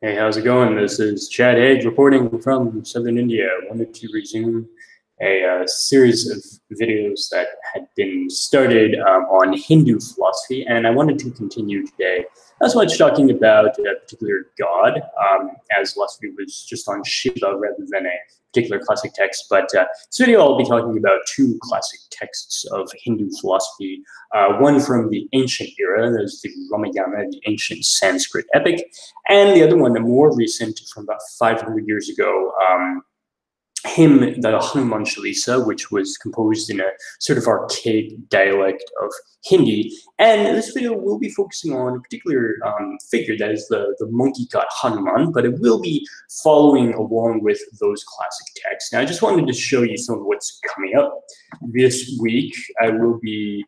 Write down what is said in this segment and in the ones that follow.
Hey, how's it going? This is Chad Haag reporting from Southern India. Wanted to resume a uh, series of videos that had been started um, on Hindu philosophy, and I wanted to continue today. So much talking about a particular god, um, as last week was just on Shiva rather than a particular classic text, but uh, this video I'll be talking about two classic texts of Hindu philosophy. Uh, one from the ancient era, there's the Ramayana, the ancient Sanskrit epic, and the other one, a more recent, from about 500 years ago, um, hymn, the Hanuman Chalisa, which was composed in a sort of archaic dialect of Hindi. And this video will be focusing on a particular um, figure, that is the, the monkey god Hanuman, but it will be following along with those classic texts. Now, I just wanted to show you some of what's coming up. This week, I will be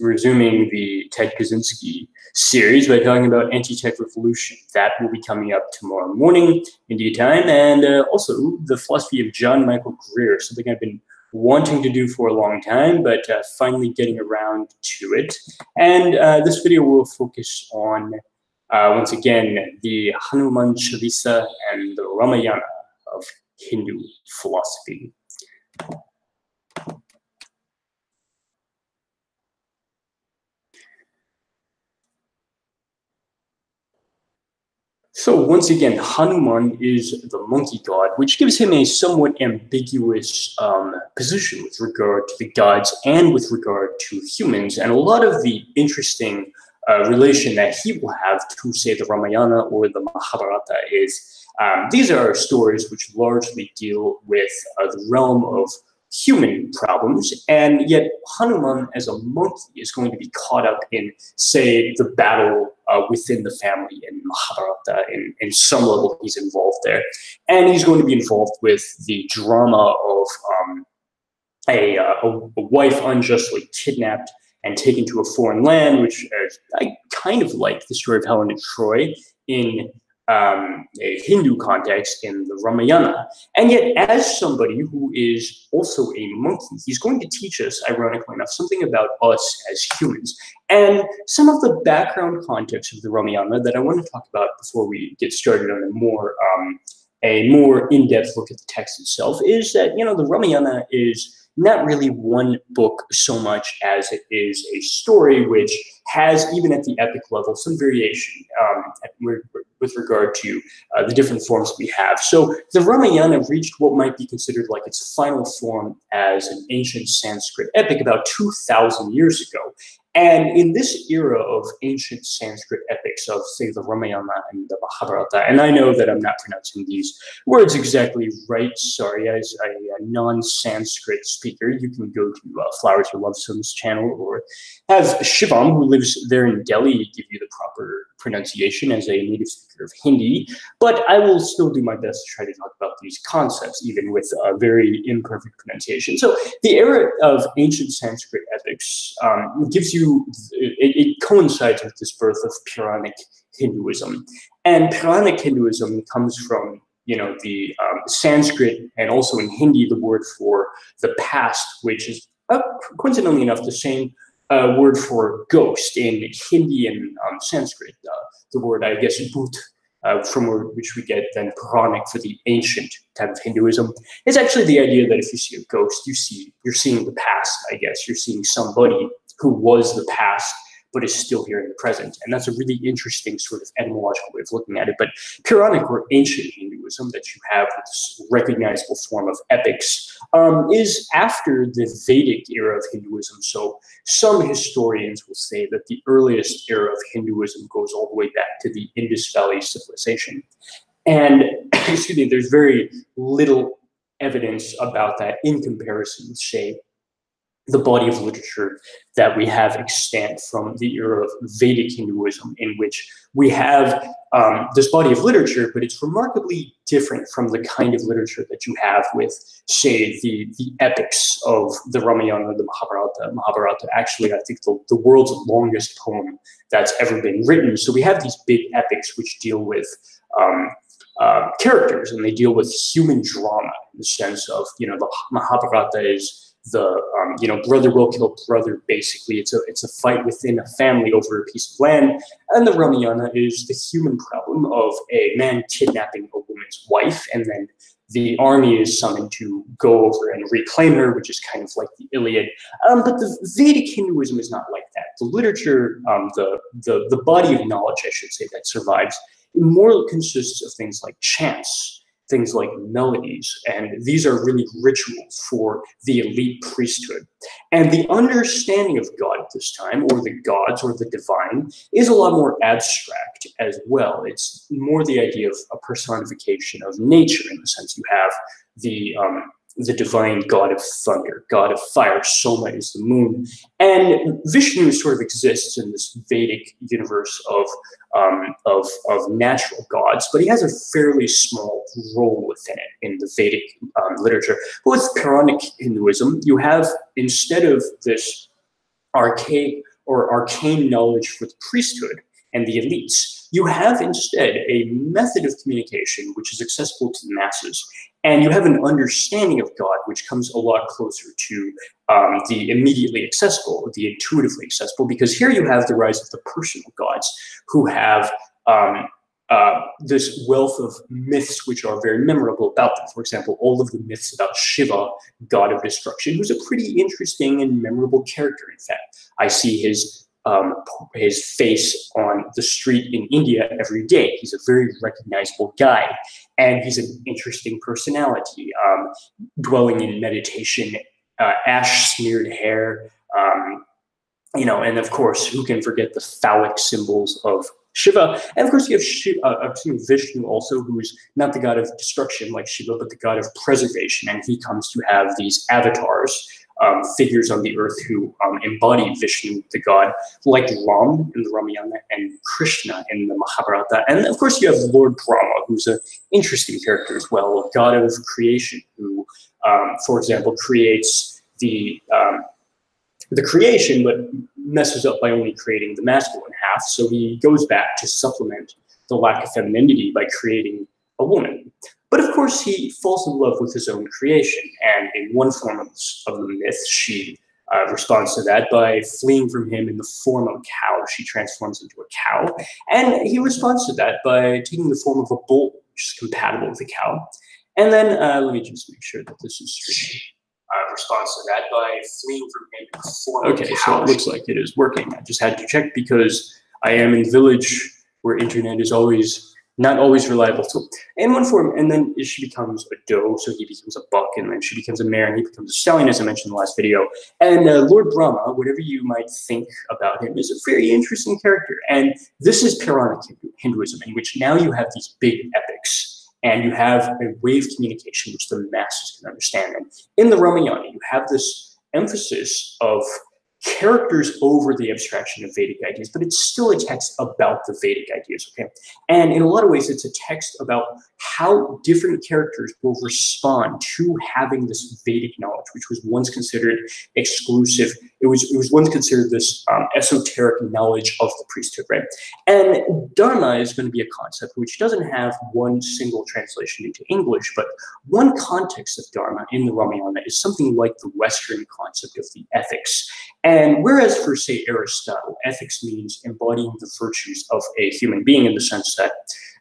resuming the Ted Kaczynski series by talking about anti-tech revolution. That will be coming up tomorrow morning, India time, and uh, also the philosophy of John Michael Greer, something I've been wanting to do for a long time, but uh, finally getting around to it. And uh, this video will focus on, uh, once again, the Hanuman Chalisa and the Ramayana of Hindu philosophy. So once again, Hanuman is the monkey god, which gives him a somewhat ambiguous um, position with regard to the gods and with regard to humans. And a lot of the interesting uh, relation that he will have to, say, the Ramayana or the Mahabharata is um, these are stories which largely deal with uh, the realm of human problems, and yet Hanuman as a monkey is going to be caught up in, say, the battle uh, within the family in Mahabharata. In, in some level, he's involved there. And he's going to be involved with the drama of um, a, uh, a, a, wife unjustly kidnapped and taken to a foreign land, which uh, I kind of like the story of Helen of Troy in um, a Hindu context in the Ramayana. And yet, as somebody who is also a monkey, he's going to teach us, ironically enough, something about us as humans. And some of the background context of the Ramayana that I want to talk about before we get started on a more um, a more in-depth look at the text itself is that you know the Ramayana is not really one book so much as it is a story which has, even at the epic level, some variation um, with regard to uh, the different forms we have. So the Ramayana reached what might be considered like its final form as an ancient Sanskrit epic about 2,000 years ago. And in this era of ancient Sanskrit epics of, say, the Ramayana and the Mahabharata, and I know that I'm not pronouncing these words exactly right, sorry, as a, a non-Sanskrit speaker, you can go to uh, Flowers Your Love Songs channel or have Shivam, who lives there in Delhi, give you the proper pronunciation as a native speaker of Hindi. But I will still do my best to try to talk about these concepts, even with a very imperfect pronunciation. So the era of ancient Sanskrit epics um, gives you, it, it coincides with this birth of Puranic Hinduism. And Puranic Hinduism comes from you know the um, Sanskrit and also in Hindi the word for the past, which is uh, coincidentally enough the same uh, word for ghost in Hindi and um, Sanskrit. Uh, the word, I guess, bhut, uh, from which we get then Puranic for the ancient type of Hinduism, is actually the idea that if you see a ghost, you see you're seeing the past. I guess you're seeing somebody who was the past but is still here in the present. And that's a really interesting sort of etymological way of looking at it. But Puranic or ancient Hinduism that you have this recognizable form of epics um, is after the Vedic era of Hinduism. So some historians will say that the earliest era of Hinduism goes all the way back to the Indus Valley civilization. And excuse me, there's very little evidence about that in comparison, say, the body of literature that we have extant from the era of Vedic Hinduism, in which we have um, this body of literature, but it's remarkably different from the kind of literature that you have with, say, the, the epics of the Ramayana, the Mahabharata. Mahabharata, actually, I think the, the world's longest poem that's ever been written. So we have these big epics which deal with um, uh, characters and they deal with human drama in the sense of, you know, the Mahabharata is the um, you know brother will kill brother. Basically, it's a it's a fight within a family over a piece of land. And the Ramayana is the human problem of a man kidnapping a woman's wife, and then the army is summoned to go over and reclaim her, which is kind of like the Iliad. Um, but the Vedic Hinduism is not like that. The literature, um, the, the, the body of knowledge, I should say, that survives, more consists of things like chants, things like melodies, and these are really rituals for the elite priesthood. And the understanding of God at this time, or the gods, or the divine, is a lot more abstract as well. It's more the idea of a personification of nature in the sense you have the um, the divine god of thunder, god of fire, Soma is the moon. And Vishnu sort of exists in this Vedic universe of, um, of, of natural gods, but he has a fairly small role within it in the Vedic um, literature. But with Puranic Hinduism, you have, instead of this archaic or arcane knowledge for the priesthood and the elites, you have instead a method of communication which is accessible to the masses and you have an understanding of God, which comes a lot closer to um, the immediately accessible, the intuitively accessible, because here you have the rise of the personal gods who have um, uh, this wealth of myths which are very memorable about them. For example, all of the myths about Shiva, god of destruction, who's a pretty interesting and memorable character, in fact. I see his um, his face on the street in India every day. He's a very recognizable guy, and he's an interesting personality, um, dwelling in meditation, uh, ash smeared hair, um, you know, and of course, who can forget the phallic symbols of Shiva? And of course, you have Shiva, uh, Vishnu also, who's not the god of destruction like Shiva, but the god of preservation, and he comes to have these avatars um, figures on the earth who um, embody Vishnu, the god, like Ram in the Ramayana and Krishna in the Mahabharata. And of course, you have Lord Brahma, who's an interesting character as well, a god of creation, who, um, for example, creates the um, the creation, but messes up by only creating the masculine half. So he goes back to supplement the lack of femininity by creating a woman. But of course, he falls in love with his own creation, and in one form of, of the myth, she uh, responds to that by fleeing from him in the form of a cow. She transforms into a cow, and he responds to that by taking the form of a bull, which is compatible with a cow. And then uh, let me just make sure that this is true. Uh, responds to that by fleeing from him in the form okay, of a cow. so it looks like it is working. I just had to check because I am in a village where internet is always not always reliable. So in one form, and then she becomes a doe, so he becomes a buck, and then she becomes a mare, and he becomes a stallion, as I mentioned in the last video. And uh, Lord Brahma, whatever you might think about him, is a very interesting character. And this is Puranic Hinduism, in which now you have these big epics, and you have a way of communication which the masses can understand. And in the Ramayana, you have this emphasis of characters over the abstraction of Vedic ideas, but it's still a text about the Vedic ideas, okay? And in a lot of ways, it's a text about how different characters will respond to having this Vedic knowledge, which was once considered exclusive. It was, it was once considered this um, esoteric knowledge of the priesthood, right? And Dharma is going to be a concept which doesn't have one single translation into English, but one context of Dharma in the Ramayana is something like the Western concept of the ethics. And whereas for, say, Aristotle, ethics means embodying the virtues of a human being in the sense that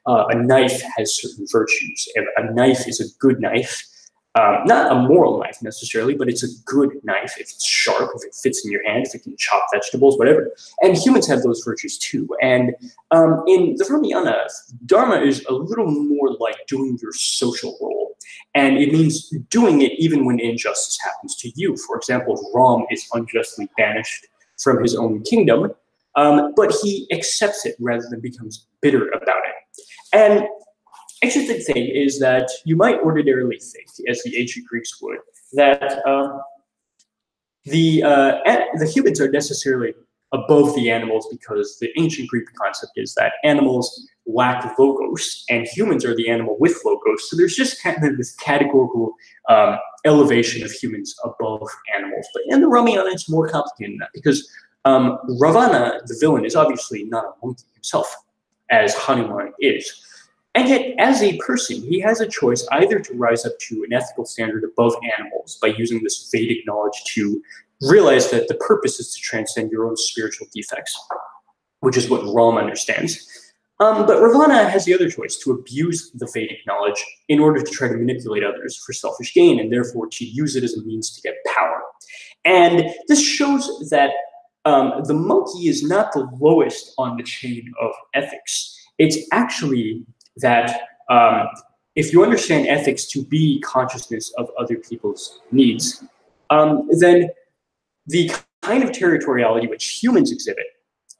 uh, a knife has certain virtues. A knife is a good knife, um, not a moral knife necessarily, but it's a good knife if it's sharp, if it fits in your hand, if it can chop vegetables, whatever. And humans have those virtues too. And um, in the Ramayana, Dharma is a little more like doing your social role. And it means doing it even when injustice happens to you. For example, Ram is unjustly banished from his own kingdom, um, but he accepts it rather than becomes bitter about it. And interesting thing is that you might ordinarily think, as the ancient Greeks would, that um, the uh, the humans are necessarily above the animals because the ancient Greek concept is that animals lack logos and humans are the animal with logos. So there's just kind of this categorical um, elevation of humans above animals. But in the Ramayana, it's more complicated than that because um, Ravana, the villain, is obviously not a monkey himself as Hanuman is. And yet, as a person, he has a choice either to rise up to an ethical standard above animals by using this Vedic knowledge to realize that the purpose is to transcend your own spiritual defects, which is what Ram understands. Um, but Ravana has the other choice to abuse the Vedic knowledge in order to try to manipulate others for selfish gain and therefore to use it as a means to get power. And this shows that um, the monkey is not the lowest on the chain of ethics. It's actually that um, if you understand ethics to be consciousness of other people's needs, um, then the kind of territoriality which humans exhibit,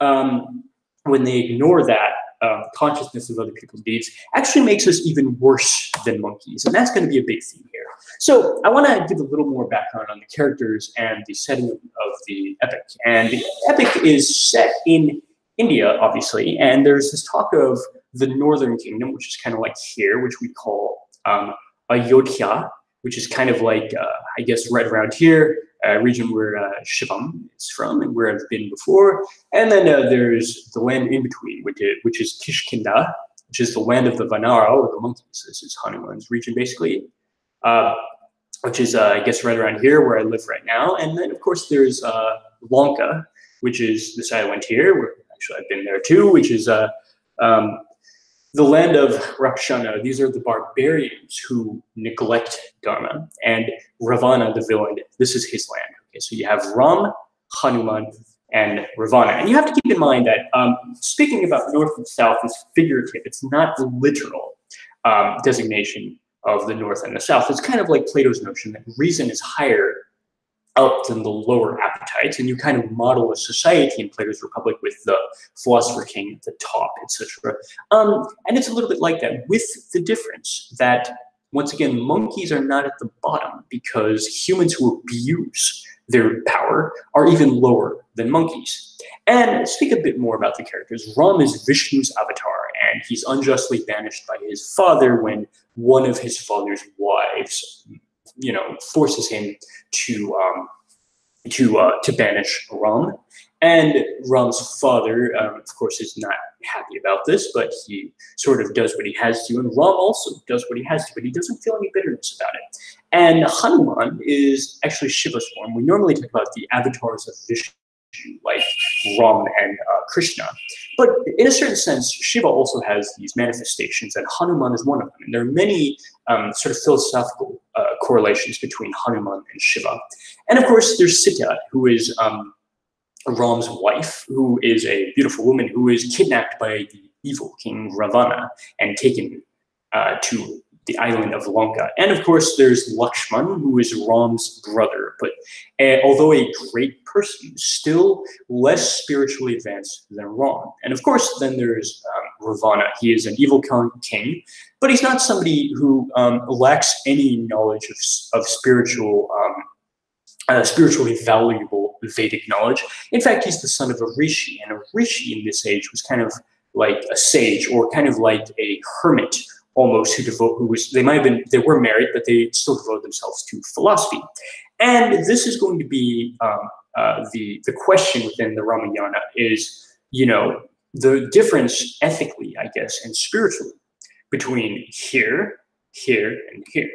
um, when they ignore that uh, consciousness of other people's needs, actually makes us even worse than monkeys. And that's going to be a big theme here. So I want to give a little more background on the characters and the setting of the epic. And the epic is set in India, obviously, and there's this talk of the northern kingdom, which is kind of like here, which we call um, Ayodhya, which is kind of like, uh, I guess, right around here, a region where uh, Shivam is from and where I've been before. And then uh, there's the land in between, which is, which is Kishkinda, which is the land of the Vanara, or the monkeys. This is Hanuman's region, basically, uh, which is, uh, I guess, right around here where I live right now. And then, of course, there's uh, Lanka, which is the side I went here, where actually I've been there too, which is uh, um, the land of Rakshana, these are the barbarians who neglect Dharma. And Ravana, the villain, this is his land. Okay, so you have Ram, Hanuman, and Ravana. And you have to keep in mind that um, speaking about north and south is figurative. It's not the literal um, designation of the north and the south. It's kind of like Plato's notion that reason is higher up than the lower appetites, and you kind of model a society in Plato's Republic with the philosopher king at the top, etc. Um, and it's a little bit like that, with the difference that once again, monkeys are not at the bottom because humans who abuse their power are even lower than monkeys. And speak a bit more about the characters. Ram is Vishnu's avatar, and he's unjustly banished by his father when one of his father's wives you know, forces him to um, to uh, to banish Ram. And Ram's father, um, of course, is not happy about this, but he sort of does what he has to, and Ram also does what he has to, but he doesn't feel any bitterness about it. And Hanuman is actually Shiva's form. We normally talk about the avatars of Vishnu like Ram and uh, Krishna. But in a certain sense, Shiva also has these manifestations, and Hanuman is one of them. And there are many um, sort of philosophical uh, correlations between Hanuman and Shiva. And of course, there's Sita, who is um, Ram's wife, who is a beautiful woman who is kidnapped by the evil king Ravana and taken uh, to the island of Lanka. And of course, there's Lakshman, who is Ram's brother, but uh, although a great person, still less spiritually advanced than Ram. And of course, then there's um, Ravana. He is an evil king, but he's not somebody who um, lacks any knowledge of, of spiritual, um, uh, spiritually valuable Vedic knowledge. In fact, he's the son of a rishi, and a rishi in this age was kind of like a sage or kind of like a hermit almost who devote who was they might have been they were married but they still devoted themselves to philosophy and this is going to be um, uh, the the question within the ramayana is you know the difference ethically i guess and spiritually between here here and here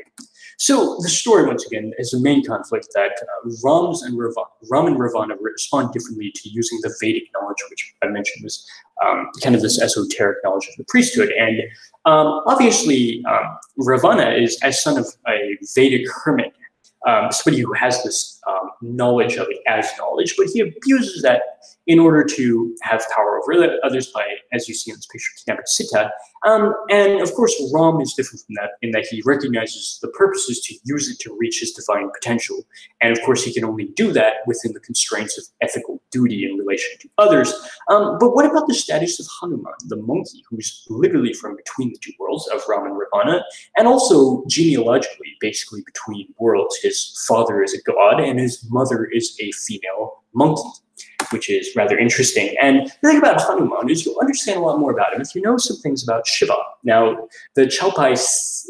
so the story, once again, is the main conflict that uh, Rams and Ravana, Ram and Ravana respond differently to using the Vedic knowledge, which I mentioned was um, kind of this esoteric knowledge of the priesthood. And um, obviously, um, Ravana is, as son of a Vedic hermit, um, somebody who has this um, knowledge of it as knowledge, but he abuses that in order to have power over others by, as you see in this picture, kidnapping Sita. Um, and of course, Ram is different from that in that he recognizes the purpose is to use it to reach his divine potential. And of course, he can only do that within the constraints of ethical duty in relation to others. Um, but what about the status of Hanuman, the monkey, who's literally from between the two worlds of Ram and Ravana, and also genealogically, basically between worlds? His father is a god and his mother is a female monkey which is rather interesting. And the thing about Hanuman is you'll understand a lot more about him if you know some things about Shiva. Now, the Chaupai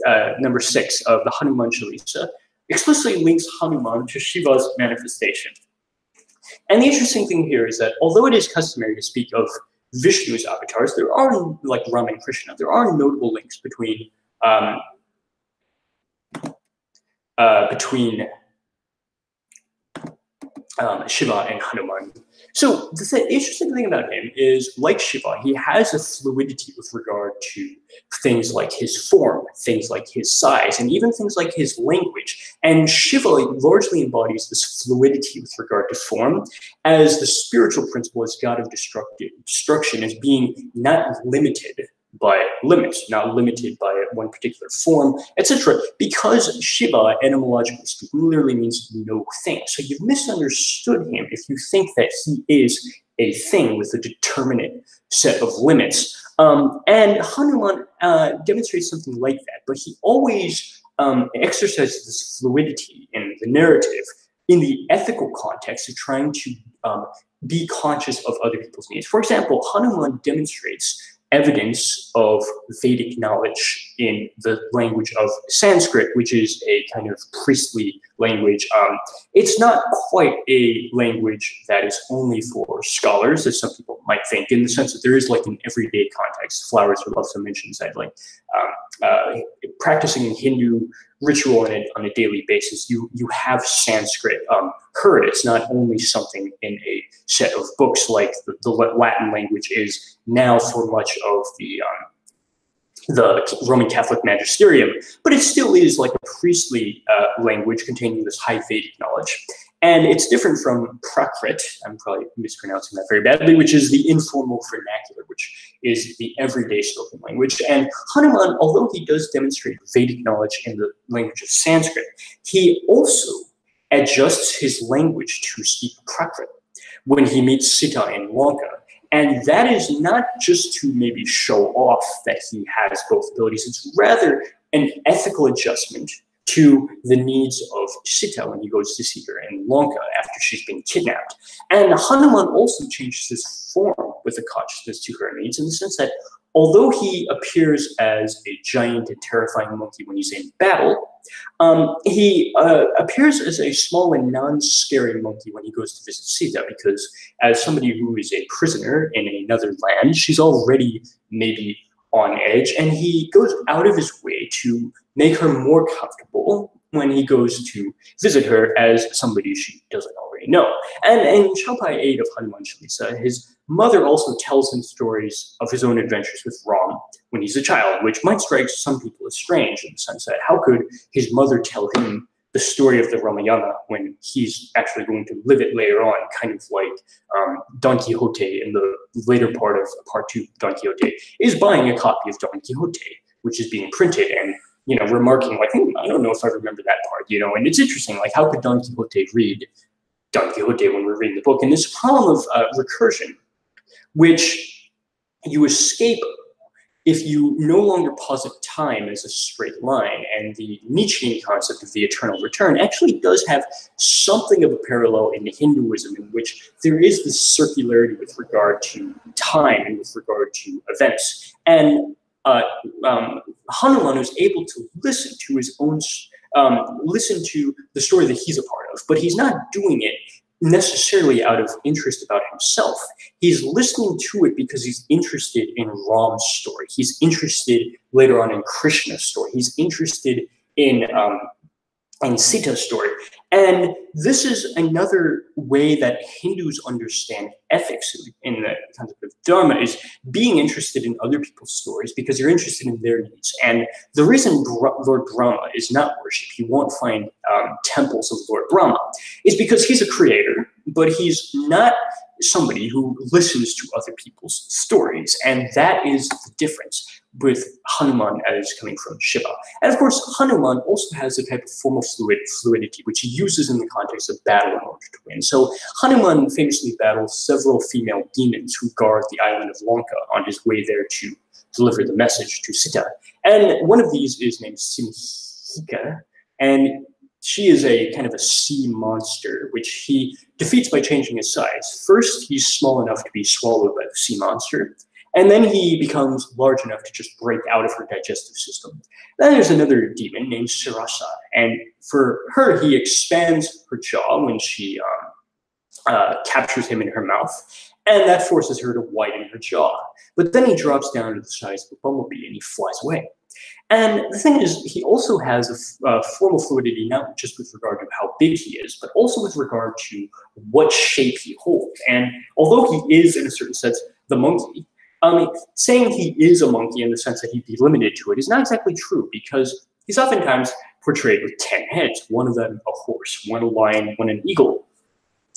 uh, number six of the Hanuman Chalisa explicitly links Hanuman to Shiva's manifestation. And the interesting thing here is that although it is customary to speak of Vishnu's avatars, there are, like Ram and Krishna, there are notable links between um, uh, between um, Shiva and Hanuman. So the th interesting thing about him is, like Shiva, he has a fluidity with regard to things like his form, things like his size, and even things like his language. And Shiva largely embodies this fluidity with regard to form, as the spiritual principle as God of destruction as being not limited by limits, not limited by one particular form, etc. Because Shiva, etymologically speaking, literally means no thing. So you've misunderstood him if you think that he is a thing with a determinate set of limits. Um, and Hanuman uh, demonstrates something like that, but he always um, exercises this fluidity in the narrative in the ethical context of trying to um, be conscious of other people's needs. For example, Hanuman demonstrates evidence of Vedic knowledge in the language of Sanskrit, which is a kind of priestly language. Um, it's not quite a language that is only for scholars, as some people might think, in the sense that there is like an everyday context. Flowers would also mention that, like um, uh, practicing in Hindu ritual on a, on a daily basis, you you have Sanskrit um, heard. It's not only something in a set of books like the, the Latin language is now for much of the um, the Roman Catholic magisterium, but it still is like a priestly uh, language containing this high Vedic knowledge. And it's different from Prakrit, I'm probably mispronouncing that very badly, which is the informal vernacular, which is the everyday spoken language. And Hanuman, although he does demonstrate Vedic knowledge in the language of Sanskrit, he also adjusts his language to speak Prakrit when he meets Sita in Lanka. And that is not just to maybe show off that he has both abilities, it's rather an ethical adjustment to the needs of Sita when he goes to see her in Lanka after she's been kidnapped. And Hanuman also changes his form with a consciousness to her needs in the sense that although he appears as a giant and terrifying monkey when he's in battle, um, he uh, appears as a small and non-scary monkey when he goes to visit Sita because as somebody who is a prisoner in another land, she's already maybe on edge and he goes out of his way to make her more comfortable when he goes to visit her as somebody she doesn't already know. And in Chaupai 8 of Hanuman Chalisa, his mother also tells him stories of his own adventures with Ram when he's a child, which might strike some people as strange in the sense that how could his mother tell him the story of the Ramayana when he's actually going to live it later on, kind of like um, Don Quixote in the later part of part two Don Quixote is buying a copy of Don Quixote, which is being printed and you know remarking like hmm, I don't know if I remember that part, you know, and it's interesting like how could Don Quixote read Don Quixote when we're reading the book, and this problem of uh, recursion, which you escape if you no longer posit time as a straight line, and the Nietzschean concept of the eternal return actually does have something of a parallel in Hinduism, in which there is this circularity with regard to time and with regard to events. And uh, um, Hanuman was able to listen to his own, um, listen to the story that he's a part of, but he's not doing it necessarily out of interest about himself. He's listening to it because he's interested in Ram's story. He's interested later on in Krishna's story. He's interested in um, in Sita's story. And this is another way that Hindus understand ethics in the concept of dharma is being interested in other people's stories because you're interested in their needs. And the reason Lord Brahma is not worshipped, you won't find um, temples of Lord Brahma, is because he's a creator, but he's not somebody who listens to other people's stories. And that is the difference with Hanuman as coming from Shiva. And of course, Hanuman also has a type of formal fluid, fluidity, which he uses in the context of battle in order to win. So Hanuman famously battles several female demons who guard the island of Lanka on his way there to deliver the message to Sita. And one of these is named Simhika, and she is a kind of a sea monster, which he defeats by changing his size. First, he's small enough to be swallowed by the sea monster, and then he becomes large enough to just break out of her digestive system. Then there's another demon named Surasa, and for her, he expands her jaw when she um, uh, captures him in her mouth. and that forces her to widen her jaw. But then he drops down to the size of a bumblebee and he flies away. And the thing is, he also has a, formal fluidity not just with regard to how big he is, but also with regard to what shape he holds. And although he is, in a certain sense, the monkey, um, saying he is a monkey in the sense that he'd be limited to it is not exactly true because he's oftentimes portrayed with 10 heads, one of them a horse, one a lion, one an eagle.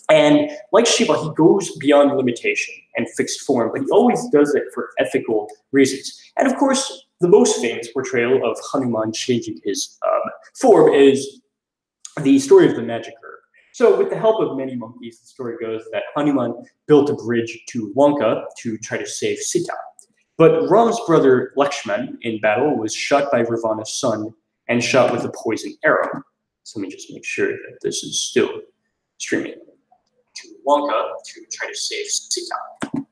And like Shiva, he goes beyond limitation and fixed form, but he always does it for ethical reasons. And of course, the most famous portrayal of Hanuman changing his um, form is the story of the magic herb. So with the help of many monkeys, the story goes that Hanuman built a bridge to Lanka to try to save Sita. But Ram's brother Lakshman in battle was shot by Ravana's son and shot with a poison arrow. So let me just make sure that this is still streaming to Lanka to try to save Sita.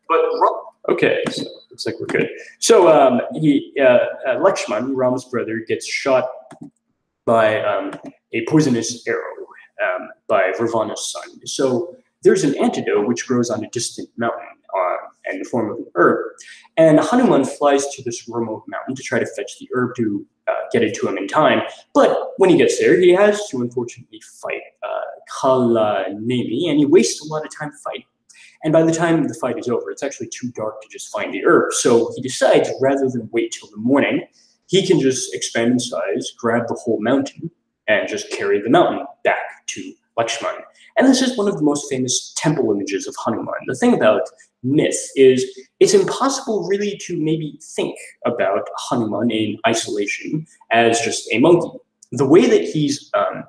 But Ram Okay, so looks like we're good. So um, he, uh, uh, Lakshman, Ram's brother, gets shot by um, a poisonous arrow um, by Ravana's son. So there's an antidote which grows on a distant mountain uh, in the form of an herb. And Hanuman flies to this remote mountain to try to fetch the herb to uh, get it to him in time. But when he gets there, he has to unfortunately fight uh, Kalanemi, and he wastes a lot of time fighting. And by the time the fight is over, it's actually too dark to just find the herb. So he decides rather than wait till the morning, he can just expand in size, grab the whole mountain, and just carry the mountain back to Lakshman. And this is one of the most famous temple images of Hanuman. The thing about myth is it's impossible really to maybe think about Hanuman in isolation as just a monkey. The way that he's um,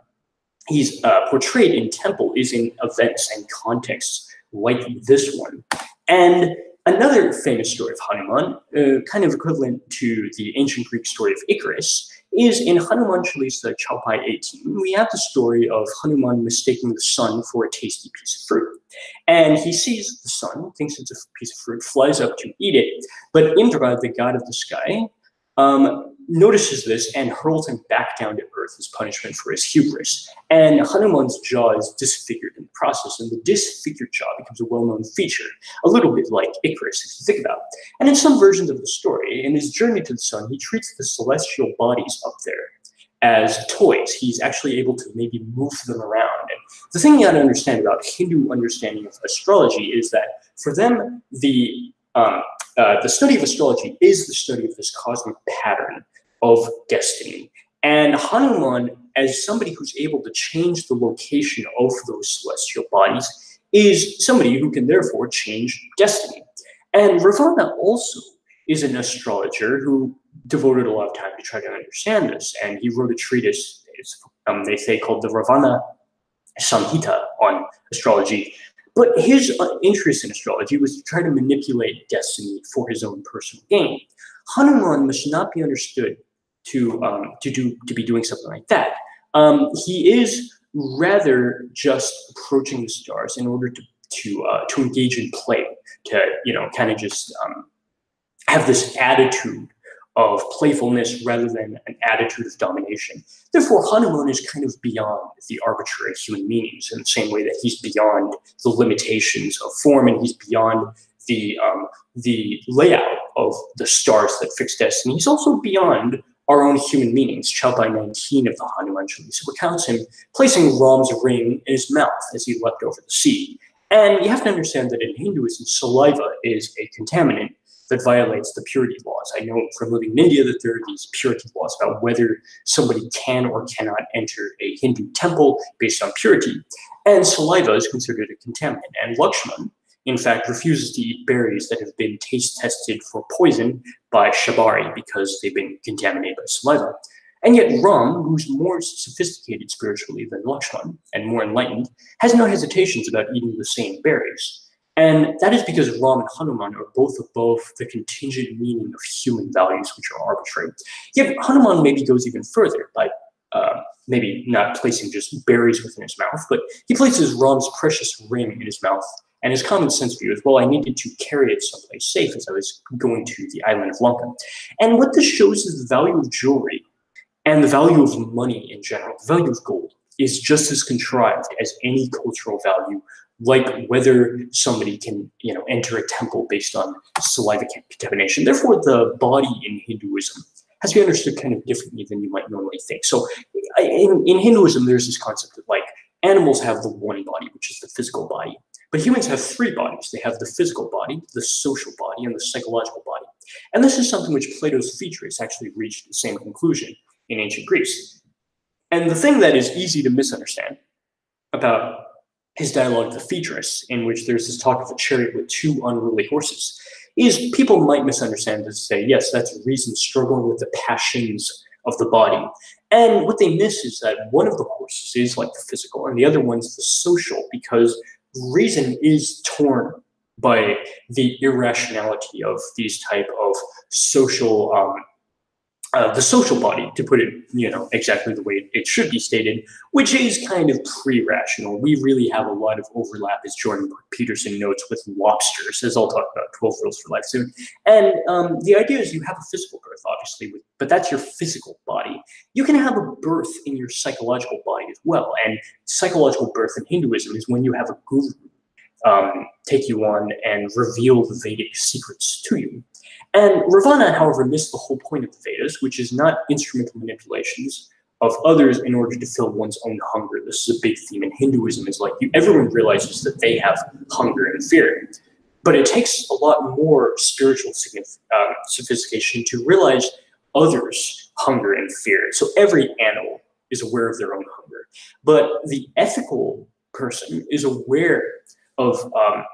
he's uh, portrayed in temple is in events and contexts like this one. And another famous story of Hanuman, uh, kind of equivalent to the ancient Greek story of Icarus, is in Hanuman Chalisa Chaupai 18. We have the story of Hanuman mistaking the sun for a tasty piece of fruit. And he sees the sun, thinks it's a piece of fruit, flies up to eat it. But Indra, the god of the sky, um, notices this and hurls him back down to earth as punishment for his hubris. And Hanuman's jaw is disfigured in the process, and the disfigured jaw becomes a well-known feature, a little bit like Icarus, if you think about it. And in some versions of the story, in his journey to the sun, he treats the celestial bodies up there as toys. He's actually able to maybe move them around. And the thing you got to understand about Hindu understanding of astrology is that for them, the um, uh, the study of astrology is the study of this cosmic pattern of destiny. And Hanuman, as somebody who's able to change the location of those celestial bodies, is somebody who can therefore change destiny. And Ravana also is an astrologer who devoted a lot of time to try to understand this. And he wrote a treatise, um, they say, called the Ravana Samhita on astrology. But his uh, interest in astrology was to try to manipulate destiny for his own personal gain. Hanuman must not be understood to um, to do to be doing something like that. Um, he is rather just approaching the stars in order to to uh, to engage in play, to you know, kind of just um, have this attitude of playfulness rather than an attitude of domination. Therefore, Hanuman is kind of beyond the arbitrary human meanings in the same way that he's beyond the limitations of form and he's beyond the um, the layout of the stars that fix destiny. He's also beyond our own human meanings. Chaupai 19 of the Hanuman Chalisa recounts him placing Ram's ring in his mouth as he leapt over the sea. And you have to understand that in Hinduism, saliva is a contaminant that violates the purity laws. I know from living in India that there are these purity laws about whether somebody can or cannot enter a Hindu temple based on purity. And saliva is considered a contaminant. And Lakshman, in fact, refuses to eat berries that have been taste tested for poison by Shabari because they've been contaminated by saliva. And yet Ram, who's more sophisticated spiritually than Lakshman and more enlightened, has no hesitations about eating the same berries. And that is because Ram and Hanuman are both above the contingent meaning of human values, which are arbitrary. Yet Hanuman maybe goes even further by uh, maybe not placing just berries within his mouth, but he places Ram's precious ring in his mouth and his common sense view is, well, I needed to carry it someplace safe as I was going to the island of Lanka. And what this shows is the value of jewelry and the value of money in general, the value of gold is just as contrived as any cultural value like whether somebody can, you know, enter a temple based on saliva contamination. Therefore, the body in Hinduism has to be understood kind of differently than you might normally think. So in, in Hinduism, there's this concept that like animals have the one body, which is the physical body. But humans have three bodies. They have the physical body, the social body, and the psychological body. And this is something which Plato's Phaedrus actually reached the same conclusion in ancient Greece. And the thing that is easy to misunderstand about his dialogue, the Phaedrus, in which there's this talk of a chariot with two unruly horses, is people might misunderstand to say, yes, that's reason struggling with the passions of the body. And what they miss is that one of the horses is like the physical, and the other one's the social, because reason is torn by the irrationality of these type of social um, uh, the social body, to put it, you know, exactly the way it should be stated, which is kind of pre-rational. We really have a lot of overlap, as Jordan Peterson notes, with lobsters, as I'll talk about 12 Rules for Life soon. And um, the idea is you have a physical birth, obviously, with, but that's your physical body. You can have a birth in your psychological body as well. And psychological birth in Hinduism is when you have a guru um, take you on and reveal the Vedic secrets to you. And Ravana, however, missed the whole point of the Vedas, which is not instrumental manipulations of others in order to fill one's own hunger. This is a big theme in Hinduism. Is like you, everyone realizes that they have hunger and fear, but it takes a lot more spiritual uh, sophistication to realize others' hunger and fear. So every animal is aware of their own hunger, but the ethical person is aware of um,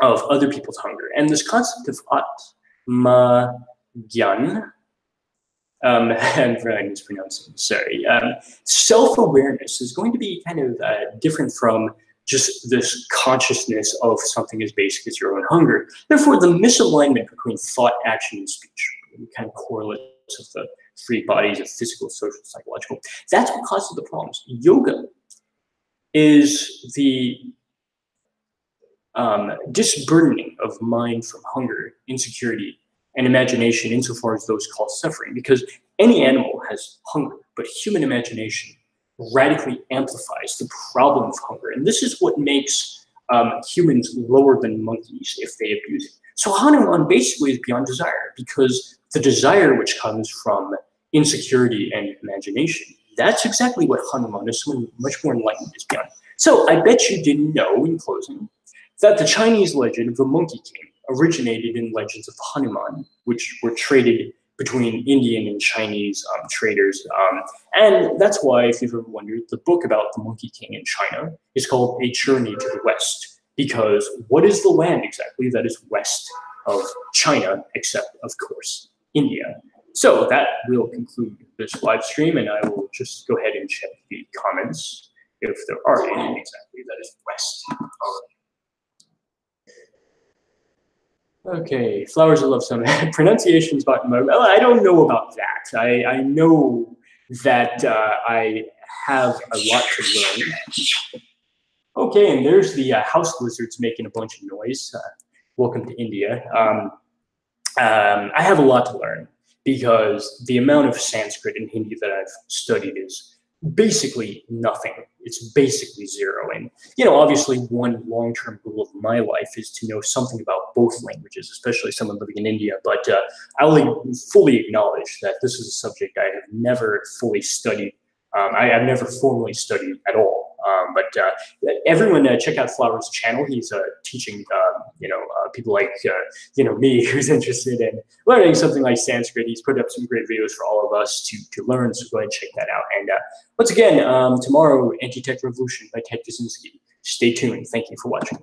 of other people's hunger. And this concept of atmagyan, um, I'm probably mispronouncing, sorry, um, self-awareness is going to be kind of uh, different from just this consciousness of something as basic as your own hunger. Therefore, the misalignment between thought, action, and speech, kind of correlates of the three bodies of physical, social, psychological, that's what causes the problems. Yoga is the um, disburdening of mind from hunger, insecurity, and imagination insofar as those cause suffering. Because any animal has hunger, but human imagination radically amplifies the problem of hunger. And this is what makes um, humans lower than monkeys if they abuse it. So Hanuman basically is beyond desire because the desire which comes from insecurity and imagination, that's exactly what Hanuman is someone much more enlightened is beyond. So I bet you didn't know in closing that the Chinese legend of the Monkey King originated in legends of Hanuman, which were traded between Indian and Chinese um, traders. Um, and that's why, if you've ever wondered, the book about the Monkey King in China is called A Journey to the West, because what is the land exactly that is west of China, except, of course, India? So that will conclude this live stream, and I will just go ahead and check the comments if there are any exactly that is west of Okay, flowers of love song. Pronunciations about I don't know about that. I, I know that uh, I have a lot to learn. Okay, and there's the uh, house lizards making a bunch of noise. Uh, welcome to India. Um, um, I have a lot to learn because the amount of Sanskrit and Hindi that I've studied is basically nothing. It's basically zero. And, you know, obviously one long-term goal of my life is to know something about both languages, especially someone living in India. But uh, I will fully acknowledge that this is a subject I have never fully studied. Um, I, have never formally studied at all. Um, but uh, everyone uh, check out Flower's channel. He's uh, teaching, um, you know, people like, you know, me who's interested in learning something like Sanskrit. He's put up some great videos for all of us to, to learn. So go ahead and check that out. And once again, um, tomorrow, Anti-Tech Revolution by Ted Kaczynski. Stay tuned. Thank you for watching.